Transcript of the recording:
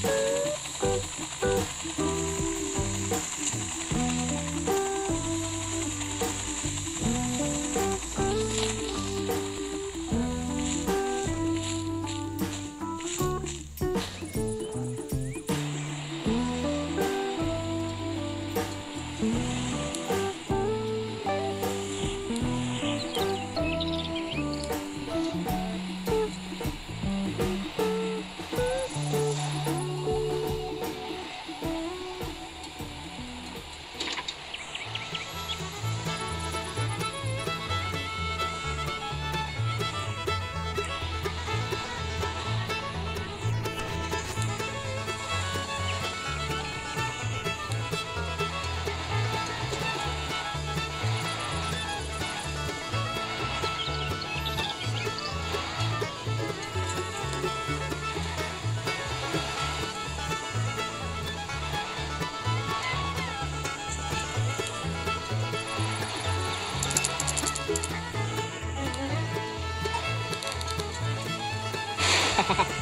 Ha ha ha.